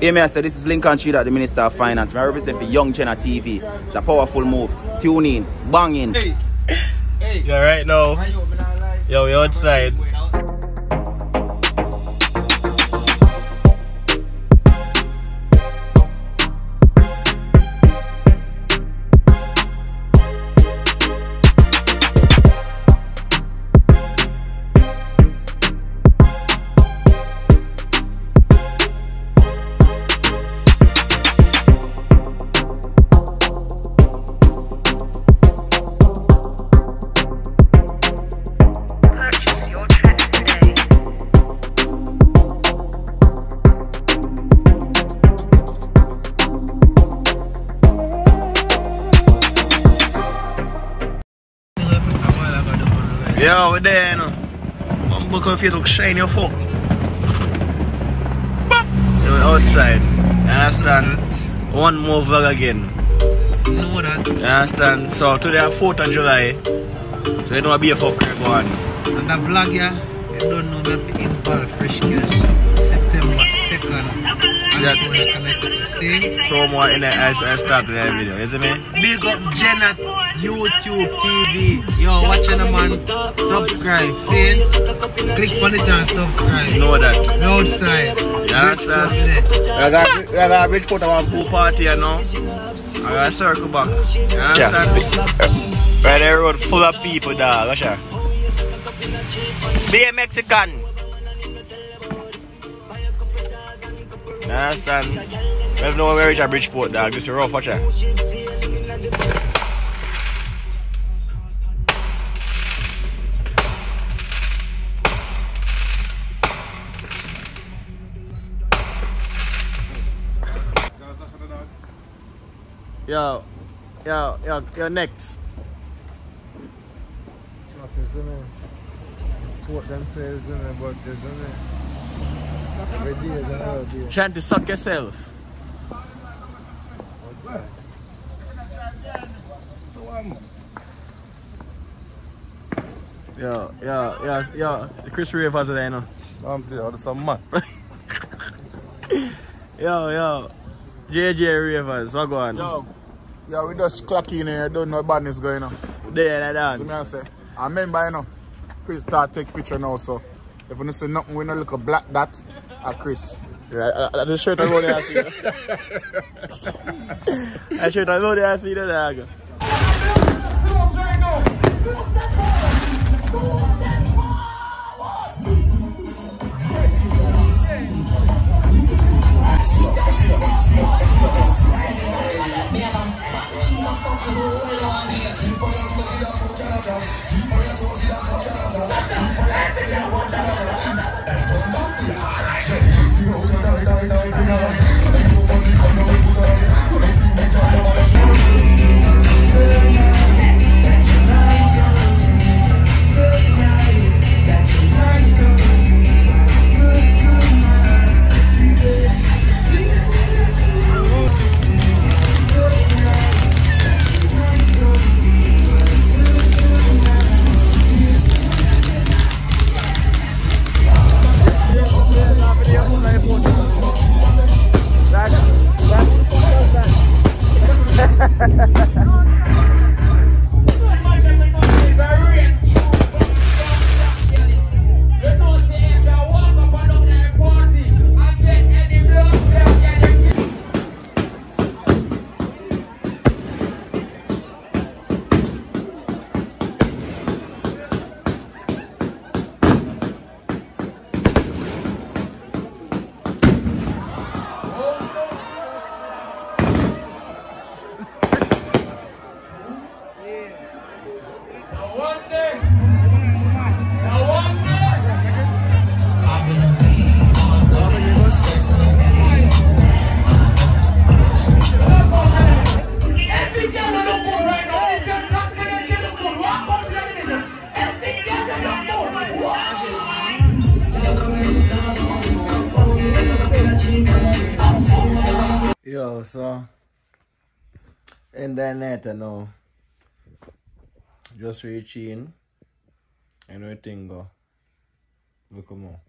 Hey, me, I said this is Lincoln Street the Minister of Finance. I represent for Younggena TV. It's a powerful move. Tune in, bang in. Hey, hey. Yeah, right now. You open our? Yo, we outside. Yo, we're there, you know. I'm book on Facebook, shine your fuck. Yo, we outside. You understand? One more vlog again. know that. You understand? So today, 4th of July. So you know, be a fuck go on. And the vlog, yeah, you don't know me if you involve fresh cash. September 2nd. Yeah. And so they connect with See? Promo in the eyes and start the video, isn't it? Big up Janet, YouTube TV. Yo, watching the man. Subscribe. See? Click on it and subscribe. You know that. We outside. Yeah, Rich that's people there. I got, I got a rich put on pool party, you know. I got a circle back. You understand? Right there, road full of people, dog. Watch out. Be a Mexican. Understand? We have no where reach a Bridgeport, dog. Just a rough, watch out. Yo, yo, yo, yo, next. Truck is in. What them say is in it, but it's in it. Every day is another day. Trying to suck yourself. Outside. Yo, yo, yo, yo, Chris Rivers there, you know. I'm telling you, that's some man. Yo, yo, JJ Rivers, what go on? Yo, yo, we just clock in here, don't know badness going on. There, that So me I dance. say, I remember, you know, Chris start take picture now, so if you don't see nothing, we no look a black dot at Chris. Right, uh, uh, the shirt I go there, I see. That shirt I go there, I see the so internet eh, you know just reach in and everything go look more.